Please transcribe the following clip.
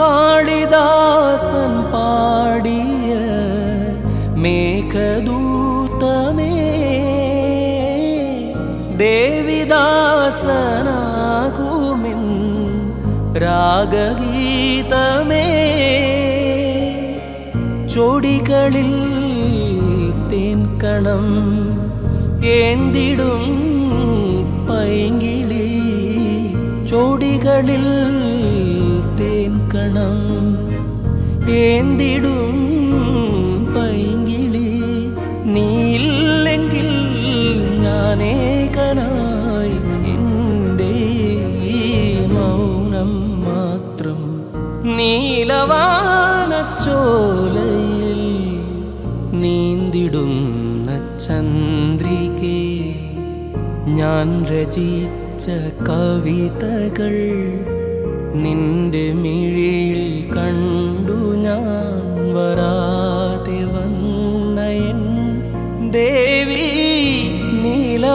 കാളിദാസൻ പാടിയ മേഘദൂതമേ ദേവിദാസനാകുമിൻ രാഗഗീതമേ. ചൊടികളിൽ തേൻകണം ഏന്തിടും പൈങ്കിളി ചൊടികളിൽ തേൻകണം ഏന്തിടും പൈങ്കിളി. നീയില്ലെങ്കിൽ ഞാനേകനായി എന്റെ മൗനം മാത്രം. നീലവാനച്ചോലയിൽ നീന്തിടും ചന്ദ്രികേ ഞാൻ രചിച്ച കവിതകൾ നിന്റെ മിഴിയിൽ ദേവി നീലവാനച്ചോലയിൽ